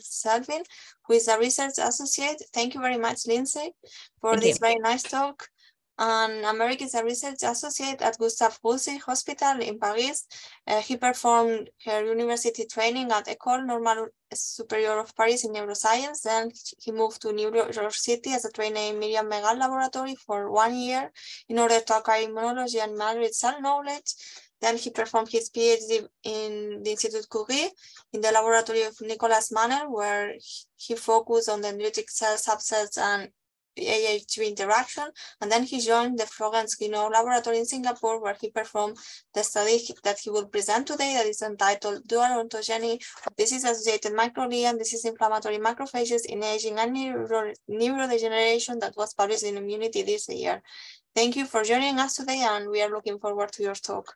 Silvin, who is a research associate. Thank you very much, Lindsay, for Thank this you. very nice talk. And Aymeric is a research associate at Gustave Roussy Hospital in Paris. Uh, he performed her university training at École Normale Supérieure of Paris in neuroscience. Then he moved to New York City as a trainee in Miriam Merad laboratory for one year in order to acquire immunology and malarial cell knowledge. Then he performed his PhD in the Institut Curie in the laboratory of Nicolas Manel, where he focused on the dendritic cell subsets and AH2 interaction. And then he joined the Florent Ginhoux laboratory in Singapore, where he performed the study that he will present today that is entitled Dual Ontogeny of Disease-Associated Microglia and Disease-Inflammatory Macrophages in Aging and Neuro Neurodegeneration that was published in Immunity this year. Thank you for joining us today, and we are looking forward to your talk.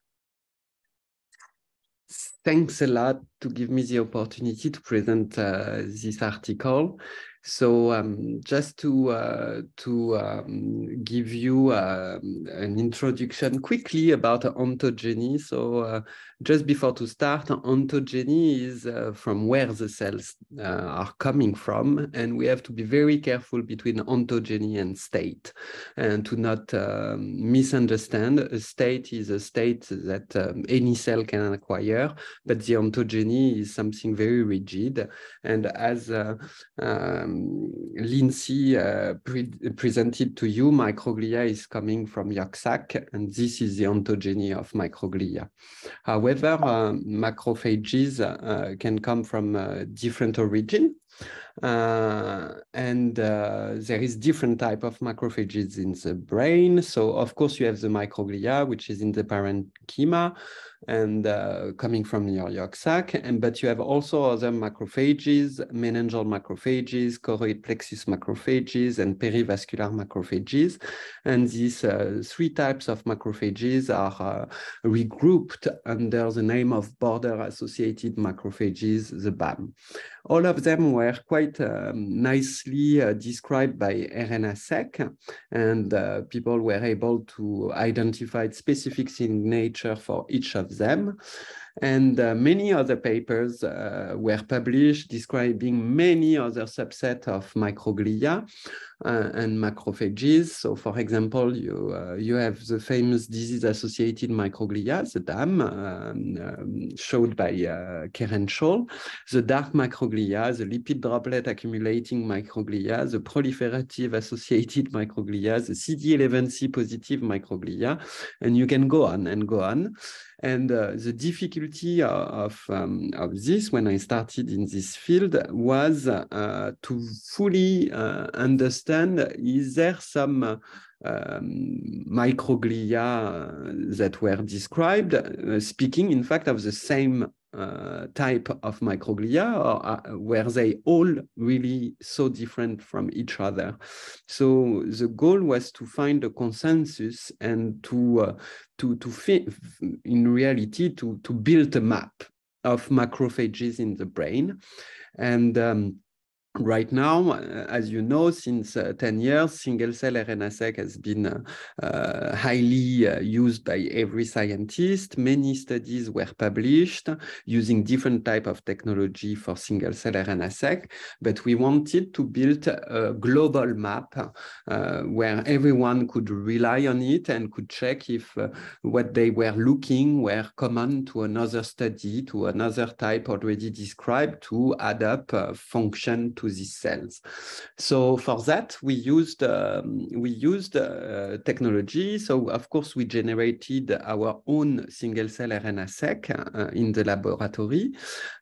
Thanks a lot to give me the opportunity to present uh, this article. So um, just to uh, to um, give you uh, an introduction quickly about ontogeny. So uh, just before to start, ontogeny is uh, from where the cells uh, are coming from, and we have to be very careful between ontogeny and state, and to not um, misunderstand. A state is a state that um, any cell can acquire, but the ontogeny is something very rigid. And as uh, um, Lindsay uh, pre presented to you, microglia is coming from yolk sac, and this is the ontogeny of microglia. However, However, uh, macrophages uh, can come from uh, different origin. Uh, and uh, there is different type of macrophages in the brain. So of course you have the microglia, which is in the parenchyma, and uh, coming from your yolk sac. And but you have also other macrophages, meningeal macrophages, choroid plexus macrophages, and perivascular macrophages. And these uh, three types of macrophages are uh, regrouped under the name of border-associated macrophages, the BAM. All of them were quite um, nicely uh, described by RNA-seq, and uh, people were able to identify specific signature for each of them. And uh, many other papers uh, were published describing many other subsets of microglia uh, and macrophages. So for example, you, uh, you have the famous disease-associated microglia, the DAM, um, um, showed by uh, Keren-Shaul, the dark microglia, the lipid droplet accumulating microglia, the proliferative associated microglia, the CD11C positive microglia, and you can go on and go on. And uh, the difficulty of, um, of this when I started in this field was uh, to fully uh, understand is there some uh, um, microglia that were described, uh, speaking in fact of the same uh, type of microglia or uh, were they all really so different from each other? So the goal was to find a consensus and to uh, to to in reality to to build a map of macrophages in the brain. And um, Right now, uh, as you know, since uh, 10 years, single-cell RNA-seq has been uh, uh, highly uh, used by every scientist. Many studies were published using different type of technology for single-cell RNA-seq, but we wanted to build a global map uh, where everyone could rely on it and could check if what they were looking were common to another study, to another type already described to add up function to these cells. So for that, we used um, we used uh, technology. So of course, we generated our own single cell RNA-seq uh, in the laboratory,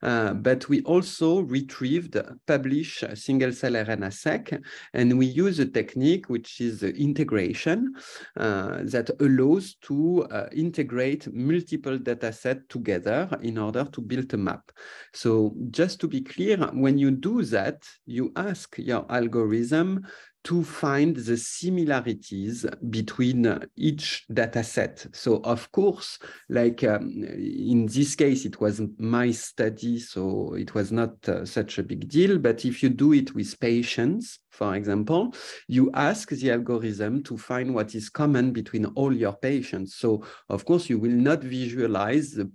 uh, but we also retrieved, published single cell RNA-seq, and we use a technique which is integration uh, that allows to uh, integrate multiple data sets together in order to build a map. So just to be clear, when you do that, you ask your algorithm to find the similarities between each data set. So of course, like um, in this case, it was my study, so it was not uh, such a big deal. But if you do it with patients, for example, you ask the algorithm to find what is common between all your patients. So of course, you will not visualize the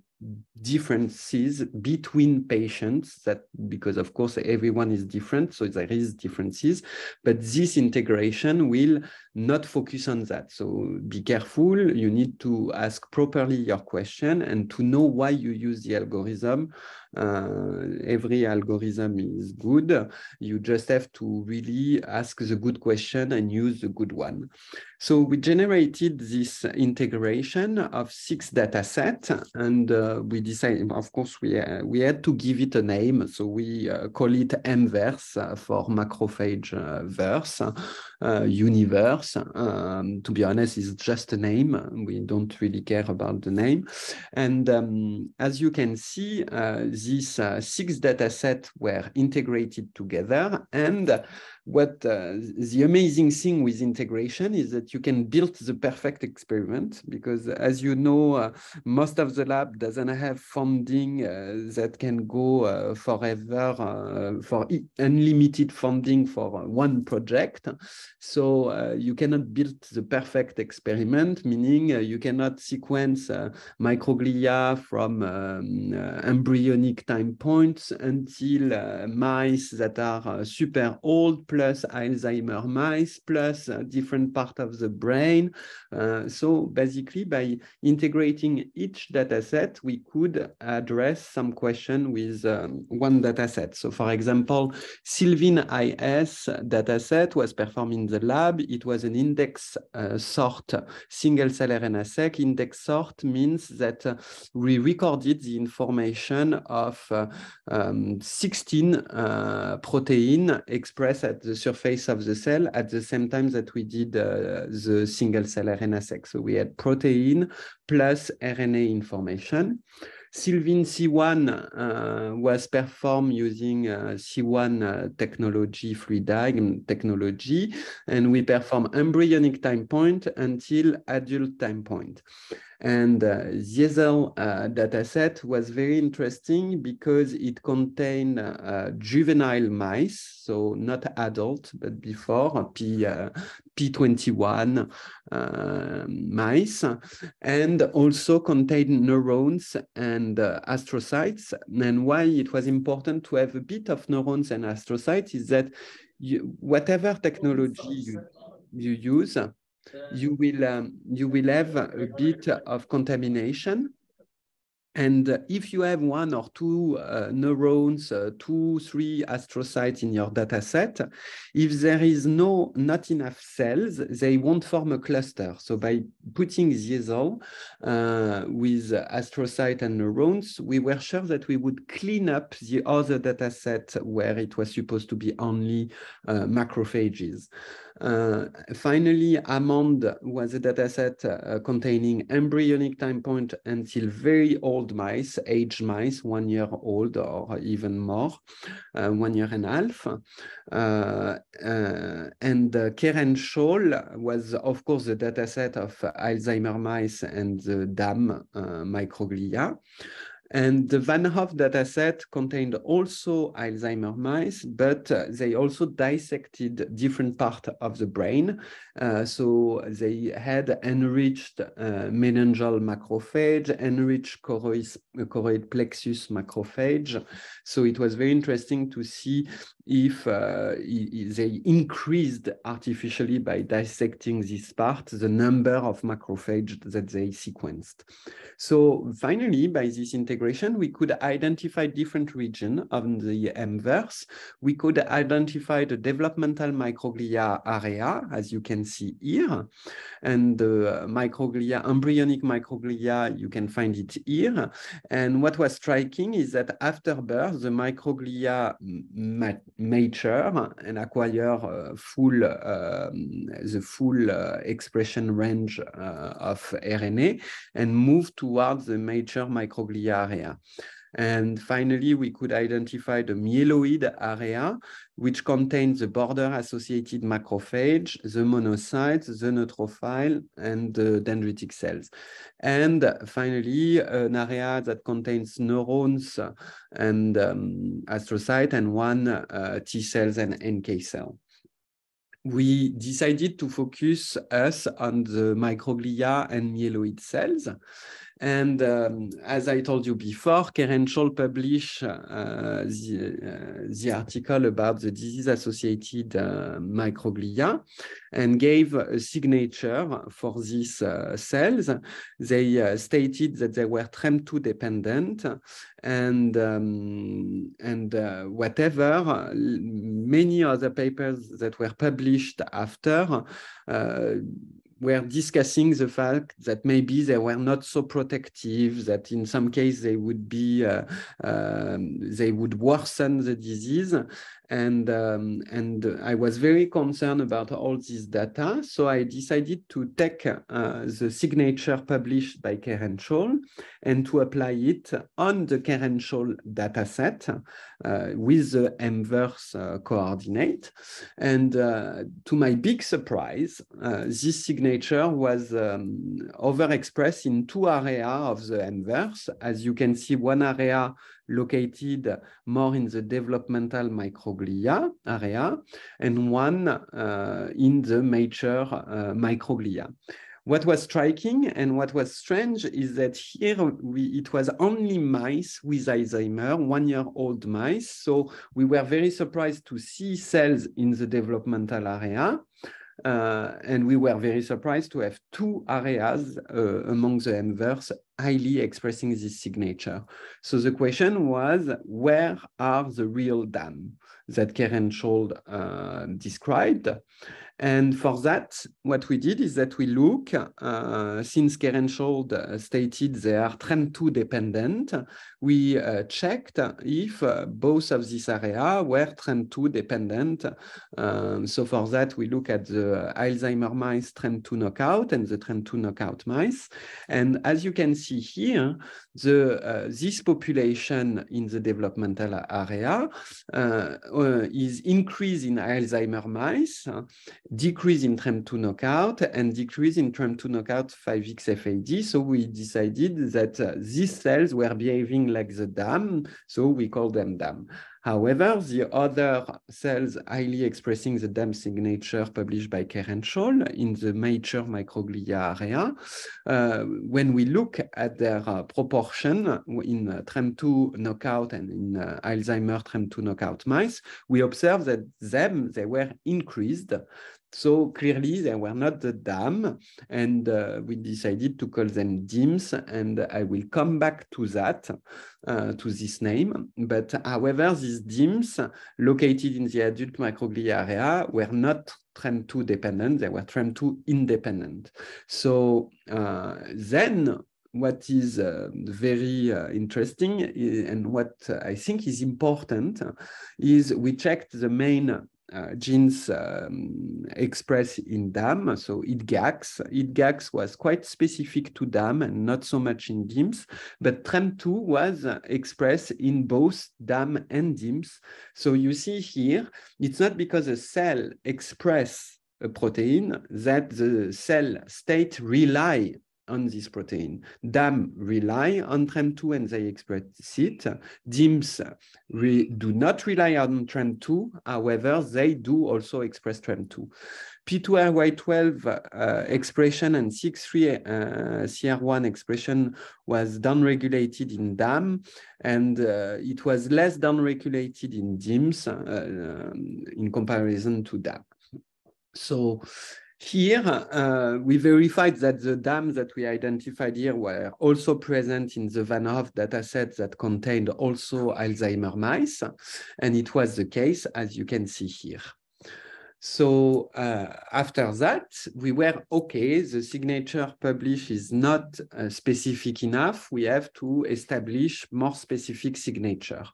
differences between patients that because of course everyone is different so there is differences but this integration will not focus on that. So be careful you need to ask properly your question and to know why you use the algorithm. Uh, every algorithm is good. You just have to really ask the good question and use the good one so we generated this integration of six data sets and uh, we decided, of course, we, uh, we had to give it a name. So we uh, call it MVerse uh, for macrophage uh, verse, uh, universe. Um, to be honest, it's just a name. We don't really care about the name. And um, as you can see, these six data sets were integrated together and what uh, the amazing thing with integration is that you can build the perfect experiment because as you know uh, most of the lab doesn't have funding uh, that can go uh, forever uh, for unlimited funding for one project. So uh, you cannot build the perfect experiment meaning you cannot sequence microglia from um, embryonic time points until mice that are super old plus Alzheimer mice, plus different part of the brain. Uh, so basically, by integrating each data set, we could address some question with um, one data set. So for example, Silvin IS data set was performed in the lab. It was an index uh, sort single cell RNA-seq. Index sort means that uh, we recorded the information of um, 16 uh, protein expressed at the surface of the cell at the same time that we did uh, the single cell RNA-seq. So we had protein plus RNA information. Silvin C1 uh, was performed using uh, C1 uh, technology, Fluidigm technology, and we perform embryonic time point until adult time point. And uh, Zeisel uh, dataset was very interesting because it contained uh, juvenile mice, so not adult, but before P, uh, P21 uh, mice, and also contained neurons and uh, astrocytes. And why it was important to have a bit of neurons and astrocytes is that you, whatever technology you, you use, you will um, you will have a bit of contamination and if you have one or two uh, neurons, uh, two, three astrocytes in your data set, if there is no not enough cells, they won't form a cluster. So by putting Zeisel uh, with astrocyte and neurons, we were sure that we would clean up the other data set where it was supposed to be only uh, macrophages. Uh, finally, Hammond was a dataset uh, containing embryonic time point until very old mice, aged mice, one year old or even more, uh, one year and a half. Uh, uh, and uh, Keren-Shaul was, of course, the dataset of Alzheimer mice and the DAM microglia. And the Van Hove dataset contained also Alzheimer mice, but uh, they also dissected different parts of the brain. Uh, so they had enriched uh, meningeal macrophage, enriched choroid, choroid plexus macrophage. So it was very interesting to see if uh, they increased artificially by dissecting this part, the number of macrophage that they sequenced. So finally, by this integration, we could identify different regions of the MVerse. We could identify the developmental microglia area, as you can see here, and the microglia, embryonic microglia, you can find it here. And what was striking is that after birth, the microglia mature and acquire uh, full um, the full uh, expression range uh, of RNA and move towards the mature microglia area. And finally, we could identify the myeloid area, which contains the border-associated macrophage, the monocytes, the neutrophil, and the dendritic cells. And finally, an area that contains neurons and um, astrocyte and one uh, T cells and NK cell we decided to focus us on the microglia and myeloid cells And um, as I told you before, Keren-Shaul published uh, the, uh, the article about the disease-associated uh, microglia and gave a signature for these uh, cells. They uh, stated that they were TREM2 dependent and, um, and uh, whatever, many other papers that were published after were discussing the fact that maybe they were not so protective, that in some case they would be, uh, um, they would worsen the disease. And, um, and I was very concerned about all this data. So I decided to take uh, the signature published by Keren-Shaul and to apply it on the Keren-Shaul dataset uh, with the MVerse uh, coordinate. And uh, to my big surprise, uh, this signature was um, overexpressed in two areas of the MVerse. As you can see, one area located more in the developmental microglia area and one uh, in the mature uh, microglia. What was striking and what was strange is that here we, it was only mice with Alzheimer, one-year-old mice. So we were very surprised to see cells in the developmental area. Uh, and we were very surprised to have two areas uh, among the MVerse highly expressing this signature. So the question was, where are the real DAM that Keren-Shaul uh, described? And for that, what we did is that we look, uh, since Keren-Shaul uh, stated they are TREM2 dependent, we uh, checked if uh, both of these areas were TREM2 dependent. Um, so for that, we look at the Alzheimer mice TREM2 knockout and the TREM2 knockout mice. And as you can see here, the, uh, this population in the developmental area uh, is increased in Alzheimer mice, decrease in TREM2 knockout, and decrease in TREM2 knockout 5XFAD. So we decided that uh, these cells were behaving like the DAM, so we call them DAM. However, the other cells highly expressing the DAM signature published by Keren-Shaul in the mature microglia area, uh, when we look at their uh, proportion in uh, TREM2 knockout and in uh, Alzheimer TREM2 knockout mice, we observe that them, they were increased so clearly they were not the DAM and uh, we decided to call them DIMS and I will come back to that, uh, to this name. But however, these DIMS located in the adult microglia area were not TREM2 dependent, they were TREM2 independent. So uh, then what is uh, very uh, interesting and what I think is important is we checked the main uh, genes um, expressed in DAM, so ITGAX. ITGAX was quite specific to DAM and not so much in DIMS, but TREM2 was expressed in both DAM and DIMS. So you see here, it's not because a cell express a protein that the cell state rely on this protein. DAM rely on TREM2 and they express it. DIMS do not rely on TREM2, however, they do also express TREM2. P2RY12 uh, expression and CX3 uh, CR1 expression was downregulated in DAM, and uh, it was less downregulated in DIMS uh, um, in comparison to DAM. So here, uh, we verified that the dams that we identified here were also present in the Van Hove dataset that contained also Alzheimer mice, and it was the case, as you can see here. So uh, after that, we were okay. The signature published is not uh, specific enough. We have to establish more specific signature.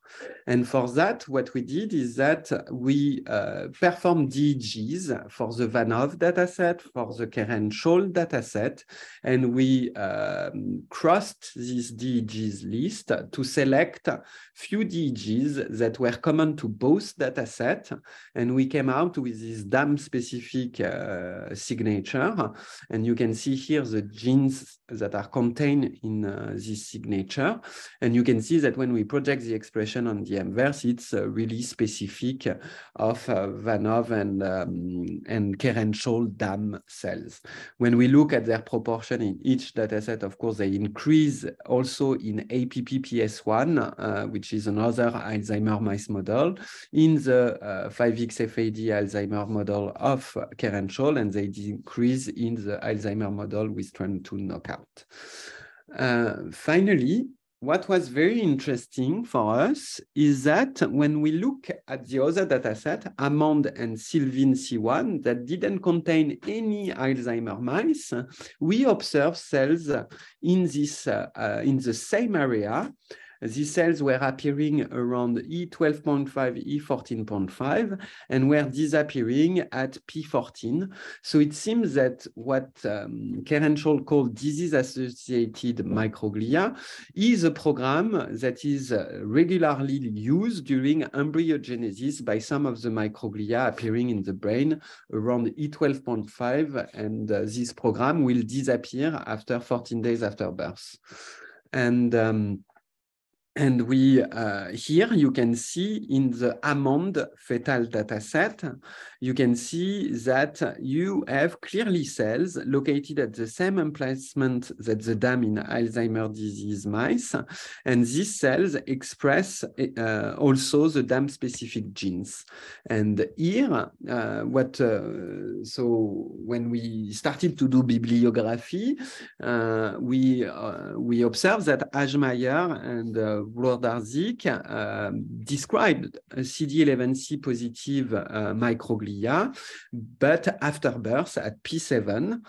And for that, what we did is that we uh, performed DEGs for the Van Hove dataset, for the Keren-Shaul dataset, and we um, crossed this DEGs list to select few DEGs that were common to both datasets. And we came out with this this DAM-specific uh, signature. And you can see here the genes that are contained in uh, this signature. And you can see that when we project the expression on the MVerse, it's uh, really specific of uh, Van Hove and, um, and Keren-Shaul DAM cells. When we look at their proportion in each dataset, of course, they increase also in APPPS1, uh, which is another Alzheimer mice model, in the 5XFAD uh, Alzheimer model of Keren-Shaul, and they decrease in the Alzheimer model with TREM2 knockout. Uh, finally, what was very interesting for us is that when we look at the other dataset, Hammond and Silvin C1, that didn't contain any Alzheimer mice, we observe cells in this uh, uh, in the same area these cells were appearing around E12.5, E14.5, and were disappearing at P14. So it seems that what um, Keren-Shaul called disease-associated microglia is a program that is regularly used during embryogenesis by some of the microglia appearing in the brain around E12.5, and uh, this program will disappear after 14 days after birth. And um, and we uh, here you can see in the Hammond fetal dataset, you can see that you have clearly cells located at the same emplacement that the DAM in Alzheimer's disease mice. And these cells express uh, also the DAM specific genes. And here, uh, what, uh, so when we started to do bibliography, uh, we, uh, we observed that Hagemeyer and Wlodarczyk uh, described CD11C positive uh, microglia, but after birth at P7.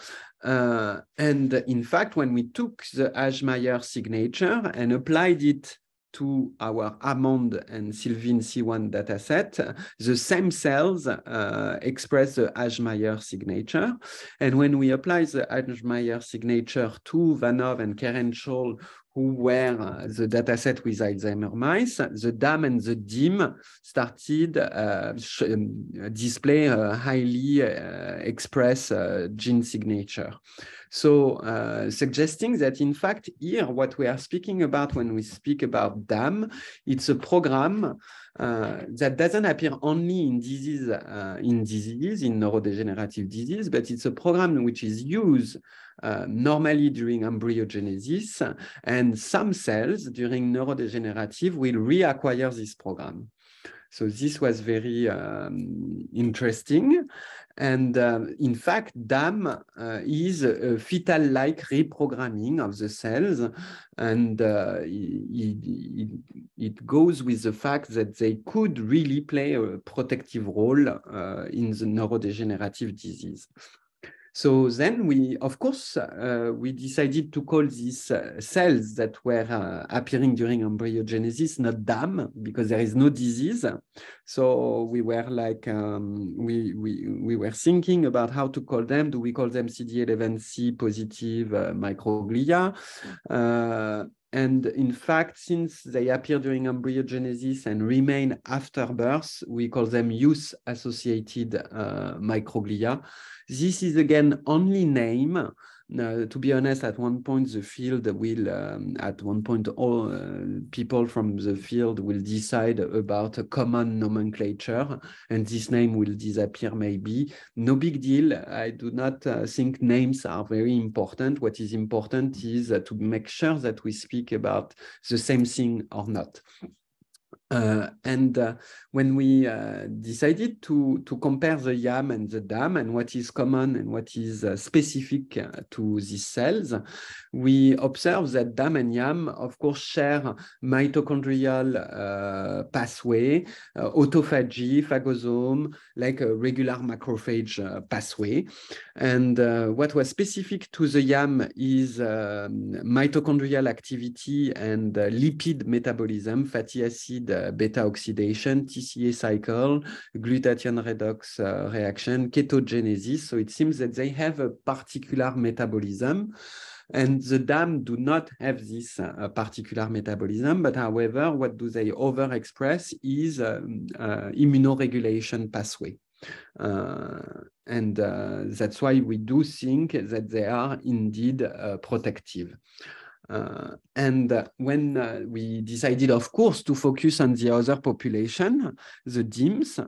Uh, and in fact, when we took the Hagemeyer signature and applied it to our Hammond and Silvin C1 dataset, the same cells uh, express the Hagemeyer signature. And when we apply the Hagemeyer signature to Van Hove and Keren-Shaul, who were uh, the dataset with Alzheimer mice, the DAM and the DIM started uh, um, display a highly uh, express uh, gene signature. So uh, suggesting that in fact here, what we are speaking about when we speak about DAM, it's a program uh, that doesn't appear only in disease, uh, in disease, in neurodegenerative disease, but it's a program which is used uh, normally during embryogenesis, and some cells during neurodegenerative will reacquire this program. So this was very um, interesting. And uh, in fact, DAM uh, is a fetal-like reprogramming of the cells. And uh, it, it, it, goes with the fact that they could really play a protective role uh, in the neurodegenerative disease. So then we, of course, uh, we decided to call these uh, cells that were uh, appearing during embryogenesis not DAM because there is no disease. So we were like, um, we, we, we were thinking about how to call them. Do we call them CD11C positive uh, microglia? Uh, and in fact, since they appear during embryogenesis and remain after birth, we call them youth-associated uh, microglia. This is again only name. Uh, to be honest, at one point the field will, um, at one point all uh, people from the field will decide about a common nomenclature and this name will disappear maybe. No big deal. I do not uh, think names are very important. What is important is uh, to make sure that we speak about the same thing or not. Uh, and uh, when we uh, decided to, to compare the YAM and the DAM and what is common and what is uh, specific uh, to these cells, we observe that DAM and YAM, of course, share mitochondrial uh, pathway, autophagy, phagosome, like a regular macrophage pathway. And what was specific to the YAM is um, mitochondrial activity and lipid metabolism, fatty acid beta oxidation, TCA cycle, glutathione redox uh, reaction, ketogenesis. So it seems that they have a particular metabolism. And the DAM do not have this uh, particular metabolism, but however, what do they overexpress is um, uh, immunoregulation pathway. Uh, and uh, that's why we do think that they are indeed uh, protective. Uh, and uh, when uh, we decided, of course, to focus on the other population, the DIMS,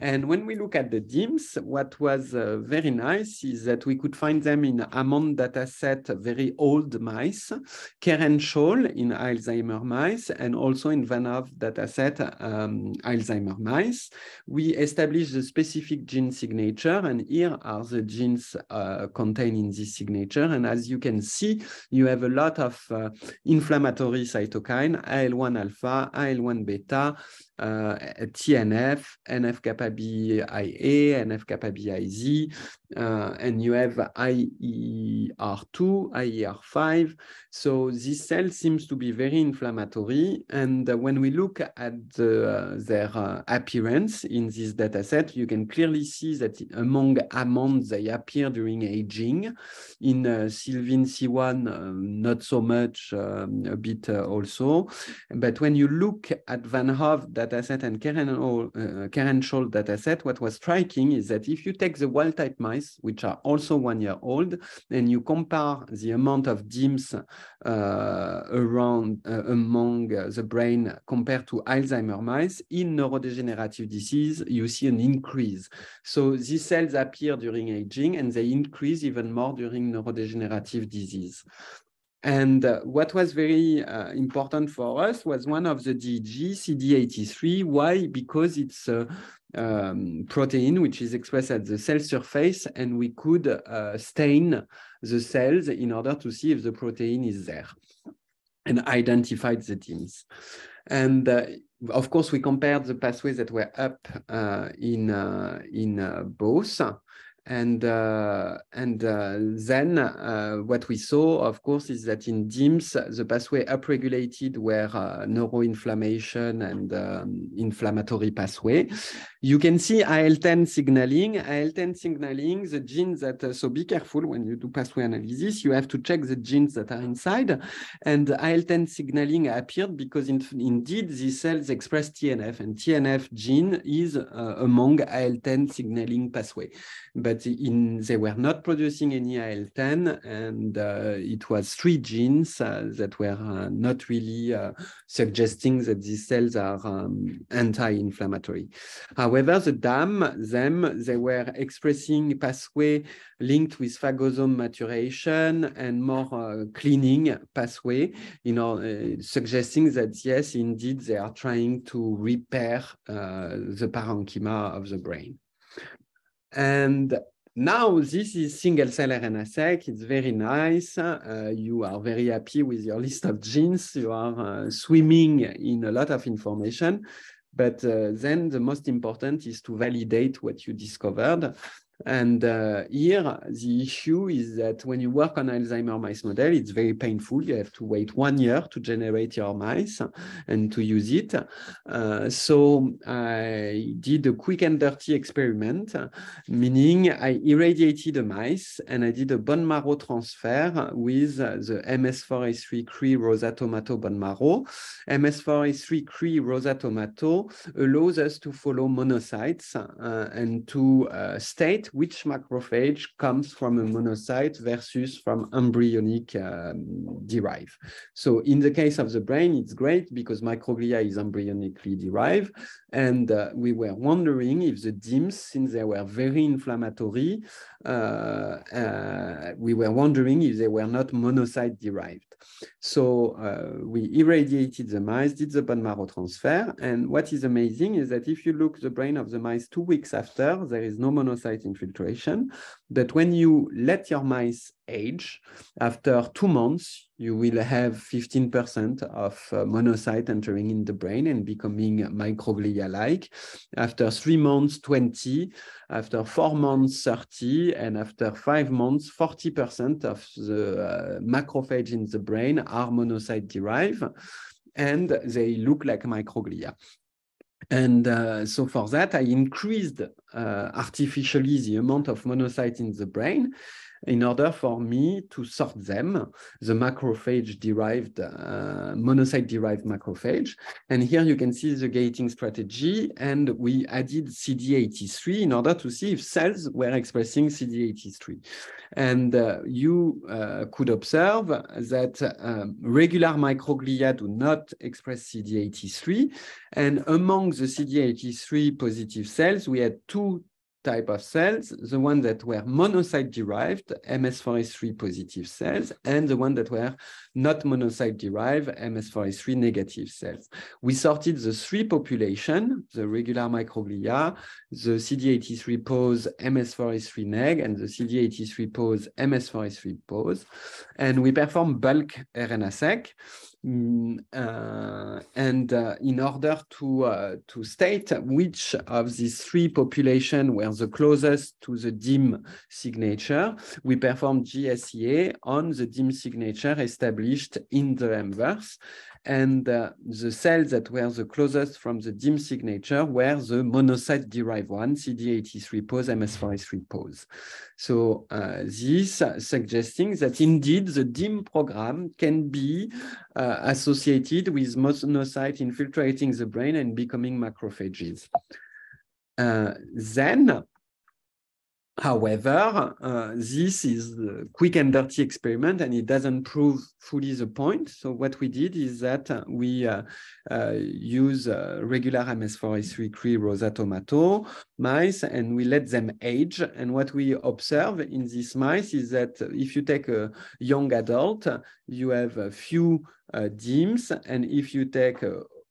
and when we look at the DIMS, what was uh, very nice is that we could find them in Hammond dataset, very old mice, Keren-Shaul in Alzheimer mice, and also in Van Hove dataset, um, Alzheimer mice. We established the specific gene signature, and here are the genes uh, contained in this signature. And as you can see, you have a lot of uh, inflammatory cytokine, IL-1 alpha, IL-1 beta, uh, TNF, NF-kappa B IA, NF-kappa B IZ, uh, and you have IER2, IER5. So this cell seems to be very inflammatory. And when we look at the, uh, their uh, appearance in this data set, you can clearly see that among Hammond, they appear during aging. In uh, Silvin C1, um, not so much, um, a bit also. But when you look at Van Hove dataset and Karen, uh, Keren-Shaul dataset, what was striking is that if you take the wild type mice, mice, which are also one year old, and you compare the amount of DIMS uh, around uh, among the brain compared to Alzheimer mice, in neurodegenerative disease, you see an increase. So these cells appear during aging and they increase even more during neurodegenerative disease. And uh, what was very uh, important for us was one of the DG, CD83. Why? Because it's a um, protein which is expressed at the cell surface, and we could uh, stain the cells in order to see if the protein is there and identify the DIMS. And uh, of course, we compared the pathways that were up uh, in, uh, in both and uh, and uh, then uh, what we saw, of course, is that in DIMS, the pathway upregulated were neuroinflammation and um, inflammatory pathway. You can see IL-10 signaling. IL-10 signaling, the genes that, so be careful when you do pathway analysis, you have to check the genes that are inside. And IL-10 signaling appeared because in, indeed these cells express TNF and TNF gene is uh, among IL-10 signaling pathway. But in, they were not producing any IL-10, and uh, it was three genes uh, that were uh, not really suggesting that these cells are um, anti-inflammatory. However, the DAM, them, they were expressing pathway linked with phagosome maturation and more cleaning pathway, you know, suggesting that yes, indeed, they are trying to repair the parenchyma of the brain. And now this is single cell RNA-seq. It's very nice. Uh, you are very happy with your list of genes. You are uh, swimming in a lot of information. But uh, then the most important is to validate what you discovered. And uh, here, the issue is that when you work on Alzheimer mice model, it's very painful. You have to wait one year to generate your mice and to use it. Uh, so I did a quick and dirty experiment, meaning I irradiated the mice and I did a bone marrow transfer with the MS4A3 Cre Rosa Tomato bone marrow. MS4A3 Cre Rosa Tomato allows us to follow monocytes uh, and to uh, state which macrophage comes from a monocyte versus from embryonic um, derived. So in the case of the brain, it's great because microglia is embryonically derived. And uh, we were wondering if the DIMS, since they were very inflammatory, uh, uh, we were wondering if they were not monocyte derived. So uh, we irradiated the mice, did the bone marrow transfer. And what is amazing is that if you look the brain of the mice two weeks after, there is no monocyte infiltration. But when you let your mice age, after two months, you will have 15% of uh, monocyte entering in the brain and becoming microglia-like. After three months, 20. After four months, 30. And after five months, 40% of the uh, macrophage in the brain are monocyte-derived and they look like microglia. And uh, so for that, I increased uh, artificially the amount of monocytes in the brain. In order for me to sort them, the macrophage-derived, uh, monocyte-derived macrophage. And here you can see the gating strategy, and we added CD83 in order to see if cells were expressing CD83. And uh, you uh, could observe that um, regular microglia do not express CD83, and among the CD83 positive cells, we had two type of cells, the one that were monocyte derived, MS4A3 positive cells, and the one that were not monocyte derived, MS4A3 negative cells. We sorted the three population, the regular microglia, the CD83 pose MS4A3 neg, and the CD83 pose MS4A3 pose, and we performed bulk RNA-seq. Mm, uh, and uh, in order to uh, to state which of these three population were the closest to the DIM signature, we performed GSEA on the DIM signature established in the MVerse. And uh, the cells that were the closest from the DIM signature were the monocyte-derived one, CD83 pose, MS4A3 pose. So uh, this suggesting that indeed the DIM program can be uh, associated with monocyte infiltrating the brain and becoming macrophages. Uh, then However, uh, this is a quick and dirty experiment and it doesn't prove fully the point. So what we did is that uh, we uh, uh, use uh, regular MS4A3 Rosa tomato mice and we let them age. And what we observe in these mice is that if you take a young adult, you have a few DIMS. And if you take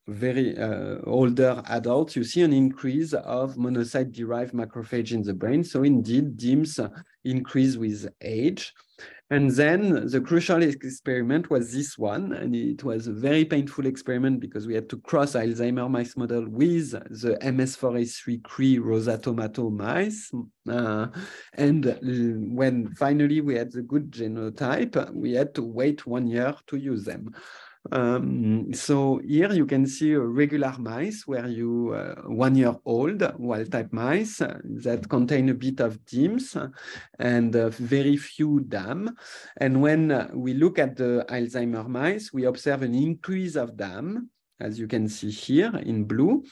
very uh, older adults, you see an increase of monocyte-derived macrophage in the brain. So indeed, DIMS increase with age. And then the crucial experiment was this one, and it was a very painful experiment because we had to cross Alzheimer mice model with the MS4A3 Cre Rosa tomato mice. Uh, and when finally we had the good genotype, we had to wait one year to use them. Um, so here you can see a regular mice where you uh, one year old wild type mice that contain a bit of DIMS and uh, very few DAM. And when we look at the Alzheimer mice, we observe an increase of DAM as you can see here in blue,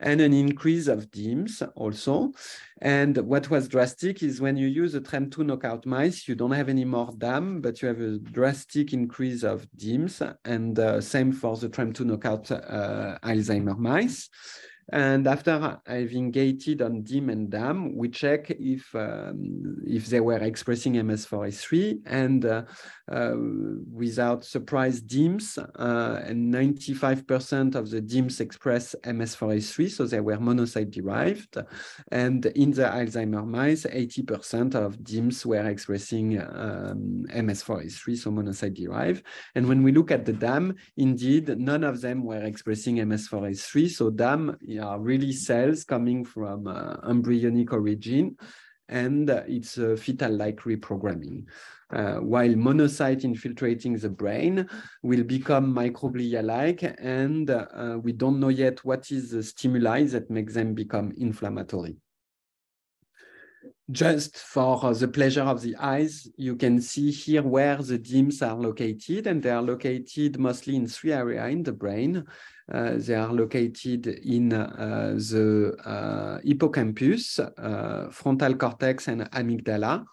and an increase of DIMS also. And what was drastic is when you use a TREM2 knockout mice, you don't have any more DAM, but you have a drastic increase of DIMS, and uh, same for the TREM2 knockout uh, Alzheimer mice. And after having gated on DIM and DAM, we check if um, if they were expressing MS4A3 and uh, uh, without surprise DIMS, uh, and 95% of the DIMS express MS4A3, so they were monocyte derived. And in the Alzheimer mice, 80% of DIMS were expressing um, MS4A3, so monocyte derived. And when we look at the DAM, indeed, none of them were expressing MS4A3, so DAM are really cells coming from uh, embryonic origin, and it's a fetal-like reprogramming. Uh, while monocyte infiltrating the brain will become microglia-like, and uh, we don't know yet what is the stimuli that makes them become inflammatory. Just for the pleasure of the eyes, you can see here where the DIMS are located, and they are located mostly in three areas in the brain. Uh, they are located in uh, the uh, hippocampus, frontal cortex, and amygdala.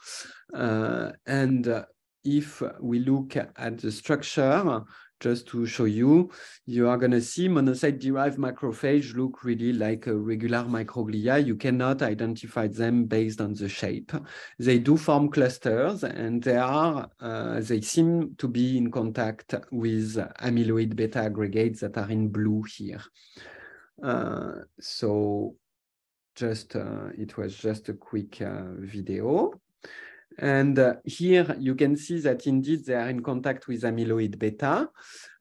and if we look at the structure, just to show you, you are going to see monocyte-derived macrophage look really like a regular microglia. You cannot identify them based on the shape. They do form clusters, and they are uh, they seem to be in contact with amyloid beta aggregates that are in blue here. Uh, so just uh, it was just a quick uh, video. And uh, here you can see that indeed they are in contact with amyloid beta.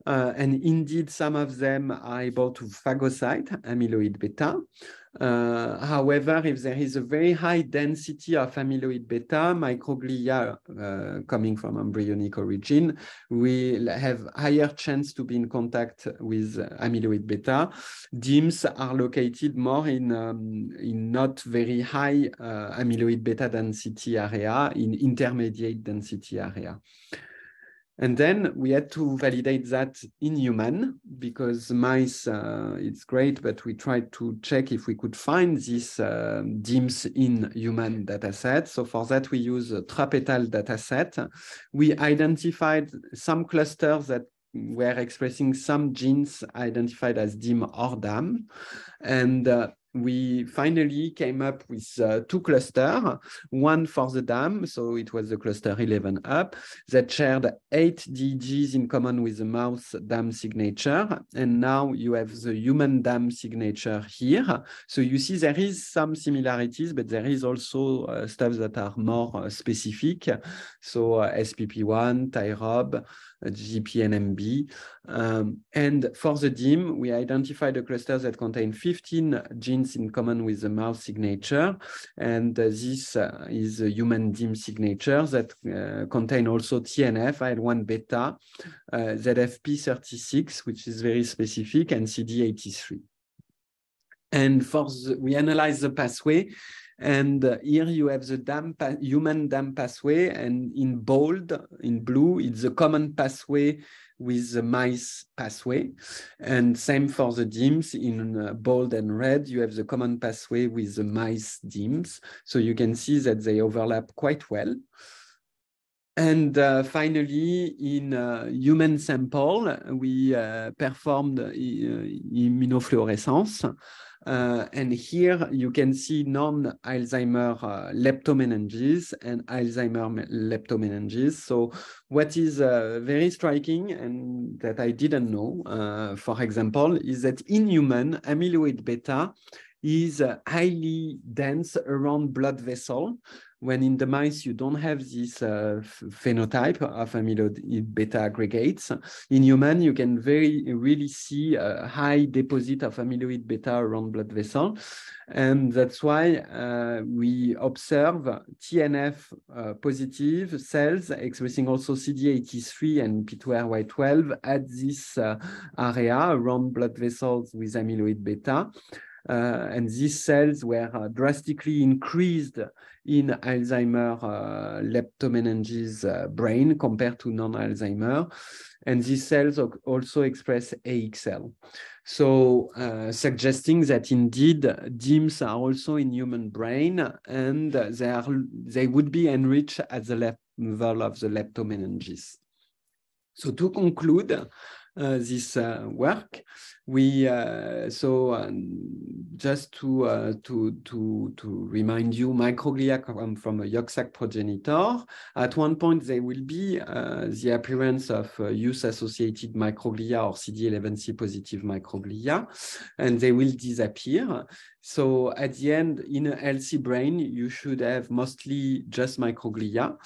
Uh, and indeed, some of them are able to phagocyte amyloid beta. Uh, however, if there is a very high density of amyloid beta, microglia uh, coming from embryonic origin will have higher chance to be in contact with amyloid beta. DIMS are located more in, um, in not very high uh, amyloid beta density area, in intermediate density area. And then we had to validate that in human because mice, uh, it's great, but we tried to check if we could find these uh, DIMS in human dataset. So for that, we use a TRAPETAL dataset. We identified some clusters that were expressing some genes identified as DIM or DAM. And uh, we finally came up with uh, two clusters, one for the DAM, so it was the cluster 11 up, that shared eight DGs in common with the mouse DAM signature. And now you have the human DAM signature here. So you see there is some similarities, but there is also uh, stuff that are more uh, specific. So uh, SPP1, TIROB, GPNMB. Um, and for the DIM, we identified the clusters that contain 15 genes in common with the mouse signature. And uh, this uh, is a human DIM signature that uh, contain also TNF, IL-1 beta, uh, ZFP36, which is very specific, and CD83. And for the, we analyze the pathway and uh, here you have the DAM human DAM pathway, and in bold, in blue, it's the common pathway with the mice pathway. And same for the DIMS, in uh, bold and red, you have the common pathway with the mice DIMS. So you can see that they overlap quite well. And uh, finally, in uh, human sample, we uh, performed uh, immunofluorescence. Uh, and here you can see non-Alzheimer uh, leptomeninges and Alzheimer leptomeninges. So what is uh, very striking and that I didn't know, uh, for example, is that in human, amyloid beta is uh, highly dense around blood vessel, when in the mice you don't have this uh, phenotype of amyloid beta aggregates, in human you can very really see a high deposit of amyloid beta around blood vessel. And that's why uh, we observe TNF uh, positive cells expressing also CD83 and P2RY12 at this uh, area around blood vessels with amyloid beta. Uh, and these cells were uh, drastically increased in Alzheimer uh, leptomeninges brain compared to non-Alzheimer. And these cells also express AXL. So suggesting that indeed DIMS are also in human brain and they, are, they would be enriched at the level of the leptomeninges. So to conclude, uh, this uh, work. We uh, so um, just to to to to remind you, microglia come from a Yolk-Sac progenitor. At one point, there will be the appearance of youth-associated microglia or CD11C positive microglia, and they will disappear. So at the end, in a healthy brain, you should have mostly just microglia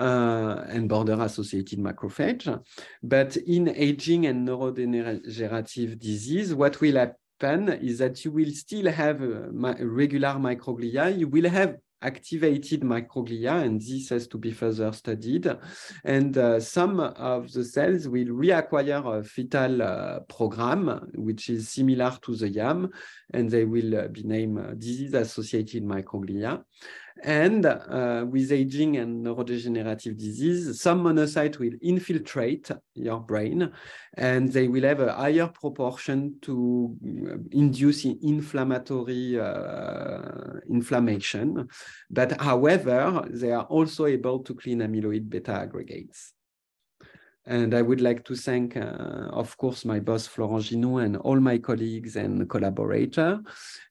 uh, and border-associated macrophage. But in aging and neurodegenerative disease, what will happen is that you will still have uh, regular microglia. You will have activated microglia, and this has to be further studied. And uh, some of the cells will reacquire a fetal uh, program, which is similar to the YAM, and they will uh, be named uh, disease-associated microglia. And uh, with aging and neurodegenerative disease, some monocytes will infiltrate your brain and they will have a higher proportion to uh, induce inflammatory uh, inflammation. But however, they are also able to clean amyloid beta aggregates. And I would like to thank, uh, of course, my boss, Florent Ginhoux, and all my colleagues and collaborators.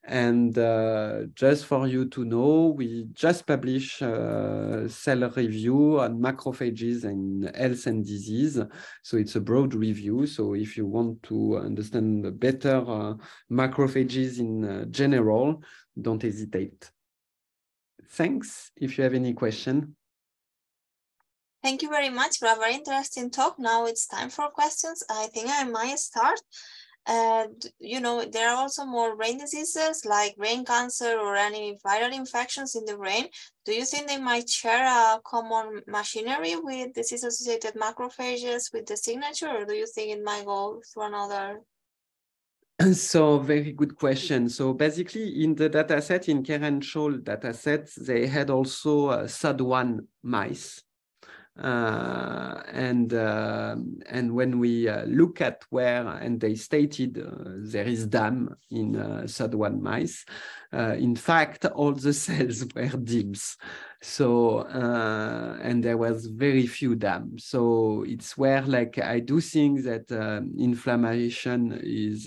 And uh, just for you to know, we just published a cell review on macrophages and health and disease. So it's a broad review. So if you want to understand better uh, macrophages in uh, general, don't hesitate. Thanks. If you have any question. Thank you very much for a very interesting talk. Now it's time for questions. I think I might start. And you know, there are also more brain diseases like brain cancer or any viral infections in the brain. Do you think they might share a common machinery with disease-associated macrophages with the signature, or do you think it might go through another so very good question. So basically in the dataset, in Keren-Shaul dataset, they had also uh, SOD1 mice. Uh, and uh, and when we uh, look at where and they stated uh, there is DAM in uh, SOD1 mice, uh, in fact all the cells were DIMS. So and there was very few DAM. So it's where like I do think that inflammation is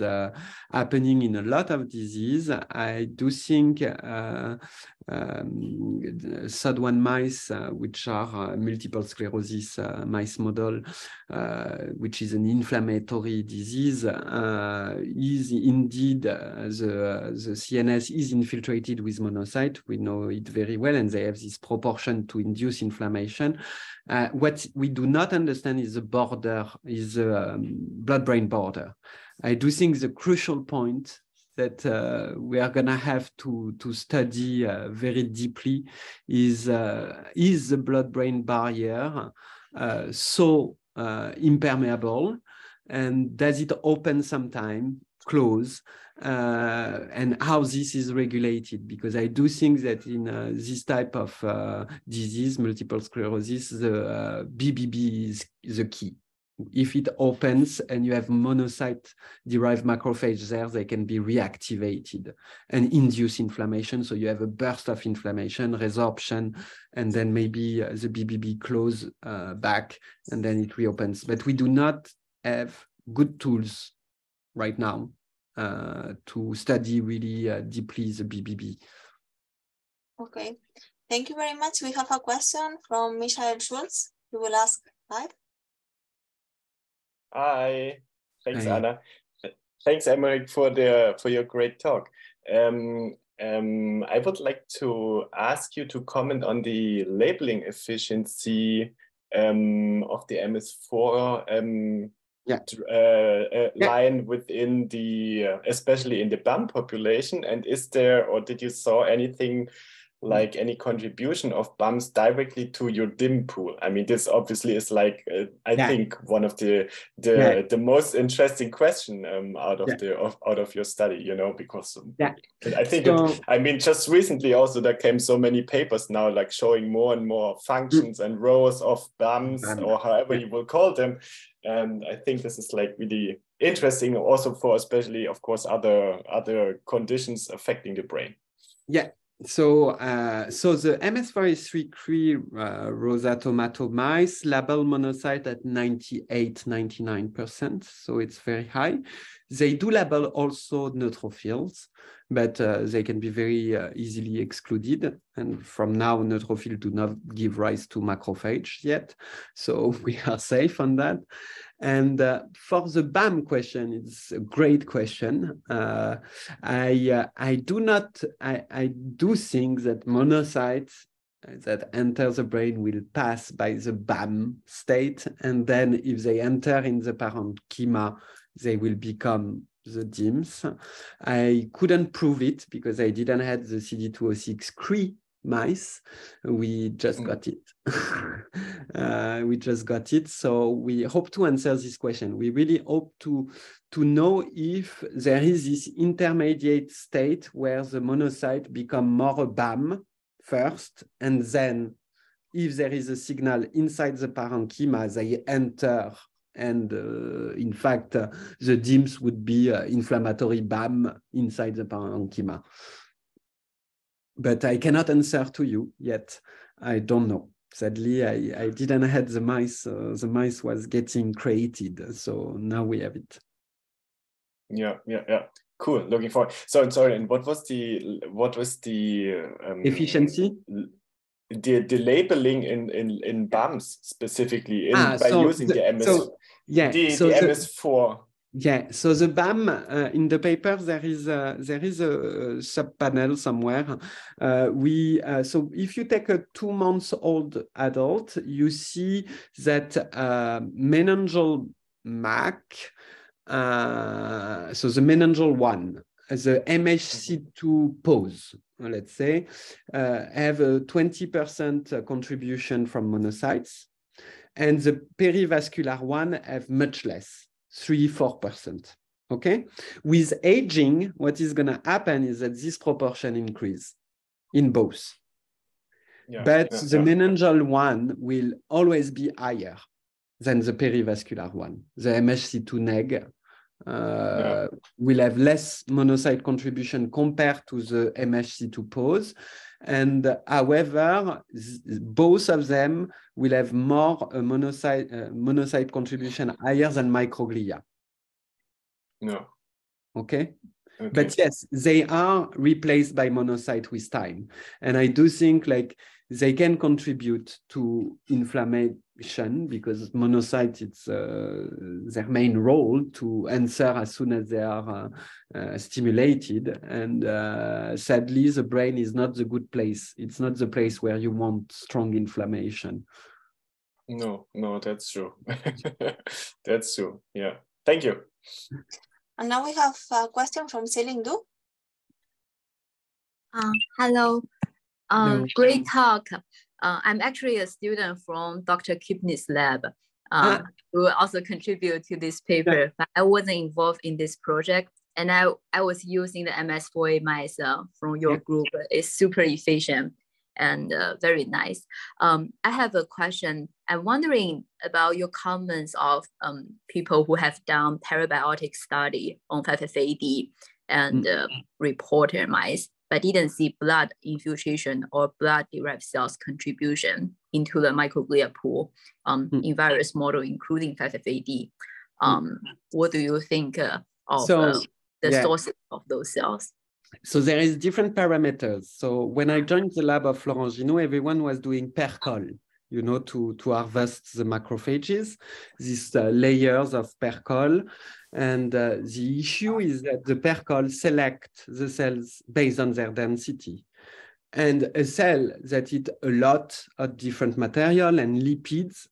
happening in a lot of disease. I do think um, SOD1 mice, uh, which are uh, multiple sclerosis uh, mice model, which is an inflammatory disease, is indeed the, the CNS is infiltrated with monocyte. We know it very well, and they have this proportion to induce inflammation. Uh, what we do not understand is the border, is the um, blood-brain border. I do think the crucial point that uh, we are going to have to to study uh, very deeply is uh, is the blood-brain barrier uh, so uh, impermeable, and does it open sometime, close, uh, and how this is regulated? Because I do think that in this type of disease, multiple sclerosis, the BBB is the key if it opens and you have monocyte derived macrophage there, they can be reactivated and induce inflammation. So you have a burst of inflammation, resorption, and then maybe uh, the BBB close uh, back and then it reopens. But we do not have good tools right now uh, to study really uh, deeply the BBB. Okay, thank you very much. We have a question from Michael Schultz. You will ask five. Hi. Thanks, Hi. Anna. Thanks, Aymeric, for the for your great talk. Um, um, I would like to ask you to comment on the labeling efficiency um, of the MS4 um, yeah. uh, uh, yeah. line within the, uh, especially in the BAM population. And is there, or did you saw anything like any contribution of BAMs directly to your dim pool i mean this obviously is like uh, i yeah. think one of the the yeah. the most interesting question um, out of yeah. the of, out of your study you know because yeah. i think so, it, i mean just recently also there came so many papers now like showing more and more functions mm. and rows of BAMs BAM. or however you will call them and i think this is like really interesting also for especially of course other other conditions affecting the brain yeah so uh, so the MS4A3 uh, rosa tomato mice label monocyte at 98, 99%. So it's very high. They do label also neutrophils, but uh, they can be very uh, easily excluded. And from now, neutrophils do not give rise to macrophage yet. So we are safe on that. And uh, for the BAM question, it's a great question. Uh, I uh, I do not I, I do think that monocytes that enter the brain will pass by the BAM state, and then if they enter in the parenchyma, they will become the DIMS. I couldn't prove it because I didn't have the CD206 Cre mice. We just mm. got it. uh, we just got it. So we hope to answer this question. We really hope to, to know if there is this intermediate state where the monocyte become more a BAM first, and then if there is a signal inside the parenchyma, they enter and uh, in fact, uh, the DIMS would be uh, inflammatory BAM inside the parenchyma but I cannot answer to you yet. I don't know. Sadly, I, I didn't have the mice. Uh, the mice was getting created, so now we have it. Yeah, yeah, yeah. Cool. Looking forward. So sorry. And what was the what was the um, efficiency? The the labeling in in in BAMs specifically in, ah, by so using the, the MS. So, yeah, the, so the MS4 Yeah, so the BAM uh, in the paper there is a, there is a, sub panel somewhere. Uh, we uh, so if you take a two months old adult, you see that uh, meningeal MAC, uh, so the meningeal one, the MHC2 pose, let's say, uh, have a 20% contribution from monocytes, and the perivascular one have much less three, 4%. Okay. With aging, what is going to happen is that this proportion increase in both. Yeah, but yeah, the yeah. meningeal one will always be higher than the perivascular one. The MHC2 neg uh, will have less monocyte contribution compared to the MHC2 pose. And however, both of them will have more uh, monocyte, uh, monocyte contribution higher than microglia. No. Okay? okay? But yes, they are replaced by monocyte with time. And I do think like they can contribute to inflammation because monocytes it's uh, their main role to answer as soon as they are uh, uh, stimulated. And uh, sadly the brain is not the good place. It's not the place where you want strong inflammation. No no that's true. That's true. Yeah. Thank you. And now we have a question from Celine Du. Uh, hello um, no. great talk uh, I'm actually a student from Dr. Kipnis' lab, uh, who also contribute to this paper, but I wasn't involved in this project. And I, I was using the MS4A myself from your group. It's super efficient and uh, very nice. Um, I have a question. I'm wondering about your comments of um, people who have done parabiotic study on 5FAD and mm. uh, reporter mice but didn't see blood infiltration or blood-derived cells contribution into the microglia pool um, mm. in various models, including 5FAD. Um, mm. What do you think uh, of so, uh, the yeah. sources of those cells? So there is different parameters. So when I joined the lab of Florent Ginhoux, everyone was doing Percoll you know, to, to harvest the macrophages, these uh, layers of Percoll. And uh, the issue is that the Percoll select the cells based on their density. And a cell that eats a lot of different material and lipids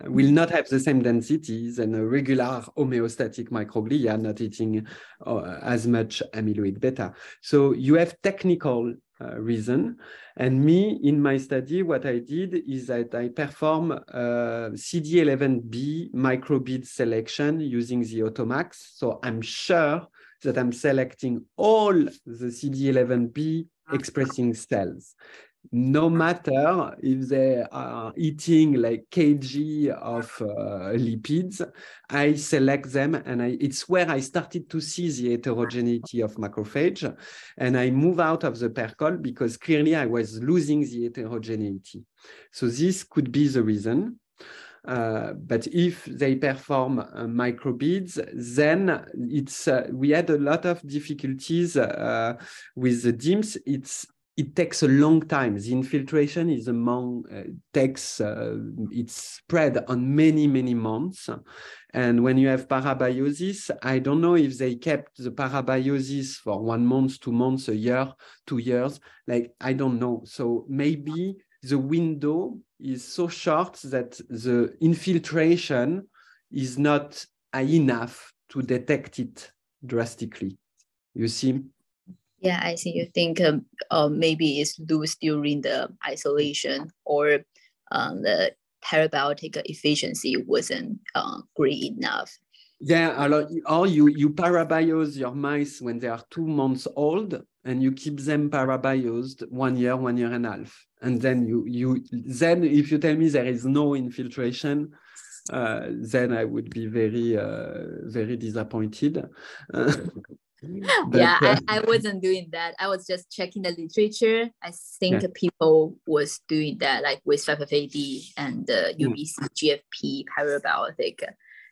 uh, will not have the same density than a regular homeostatic microglia not eating uh, as much amyloid beta. So you have technical uh, reason. And me, in my study, what I did is that I perform uh, CD11B microbead selection using the AutoMACS. So I'm sure that I'm selecting all the CD11B expressing cells no matter if they are eating like kg of uh, lipids, I select them and I, it's where I started to see the heterogeneity of macrophage and I move out of the Percoll because clearly I was losing the heterogeneity. So this could be the reason. Uh, but if they perform uh, microbeads, then it's uh, we had a lot of difficulties uh, with the DIMS. It's it takes a long time. The infiltration is among uh, takes uh, it's spread on many many months, and when you have parabiosis, I don't know if they kept the parabiosis for one month, two months, a year, two years. Like I don't know. So maybe the window is so short that the infiltration is not high enough to detect it drastically. You see? Yeah, I see. You think um, uh, maybe it's loose during the isolation or um, the parabiotic efficiency wasn't uh, great enough. Yeah, or you, you parabiose your mice when they are two months old and you keep them parabiosed one year, one year and a half. And then you, you then if you tell me there is no infiltration, uh, then I would be very, uh, very disappointed. yeah, I, I wasn't doing that. I was just checking the literature. I think yeah. people was doing that, like with 5FAD and uh, UBC, mm. GFP, parabiotic.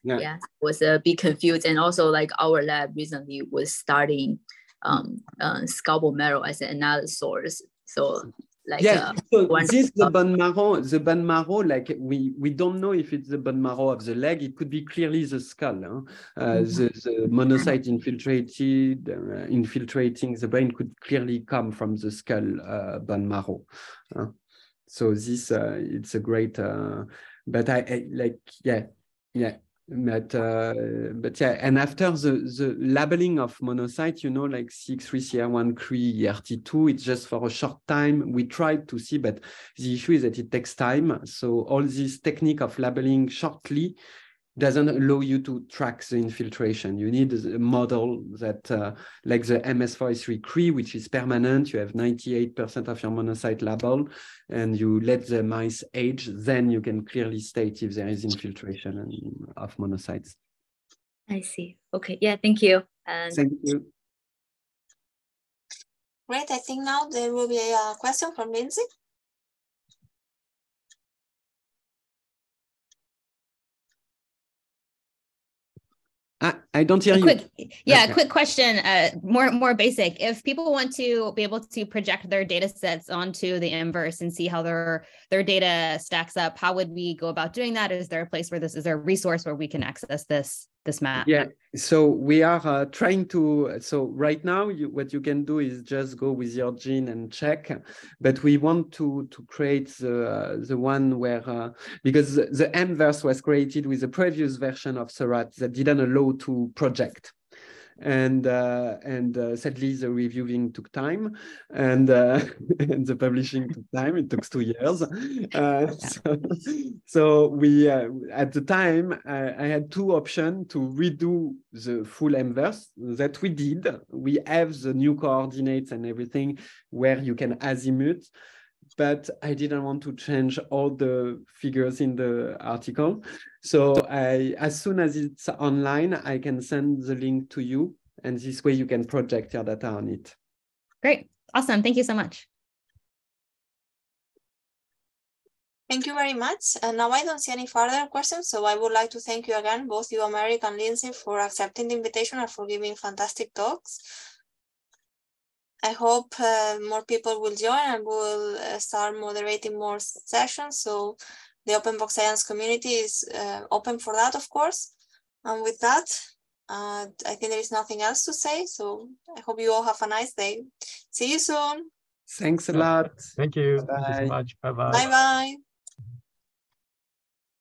Yeah. yeah, was a bit confused. And also, like our lab recently was starting um, uh, scalpel marrow as another source. So like yeah uh, so this the bone marrow the bone marrow like we we don't know if it's the bone marrow of the leg it could be clearly the skull huh? uh, mm -hmm. the, the, monocyte infiltrated uh, infiltrating the brain could clearly come from the skull uh, bone marrow uh, so this uh, it's a great but I, I like yeah yeah but uh, but yeah and after the the labeling of monocyte you know like CX3 CR1 ERT2 it's just for a short time. We tried to see but the issue is that it takes time. So all this technique of labeling shortly doesn't allow you to track the infiltration. You need a model that, uh, like the MS4A3 CRE, which is permanent, you have 98% of your monocyte label, and you let the mice age, then you can clearly state if there is infiltration of monocytes. I see. Okay, yeah, thank you. And thank you. Great, I think now there will be a question from Lindsay. I, I don't hear a you. Quick, yeah, okay. quick question. Uh, more more basic. If people want to be able to project their data sets onto the MVerse and see how their their data stacks up, how would we go about doing that? Is there a place where this is there a resource where we can access this this map? Yeah. So we are uh, trying to. So right now, you, what you can do is just go with your gene and check. But we want to to create the uh, the one where uh, because the, mverse was created with the previous version of Seurat that didn't allow to project and uh, and uh, sadly the reviewing took time and, uh, and the publishing took time. It took two years. Uh, so, so, we uh, at the time I, I, had two options to redo the full mverse that we did. We have the new coordinates and everything where you can azimuth but I didn't want to change all the figures in the article. So I, as soon as it's online, I can send the link to you. And this way you can project your data on it. Great. Awesome. Thank you so much. Thank you very much. And now I don't see any further questions. So I would like to thank you again, both you, Aymeric and Lindsay, for accepting the invitation and for giving fantastic talks. I hope uh, more people will join and we'll uh, start moderating more sessions. So the Open Box Science community is uh, open for that, of course. And with that, uh, I think there is nothing else to say. So I hope you all have a nice day. See you soon. Thanks a lot. Thank you. Bye. Thank you so much. Bye-bye. Bye-bye.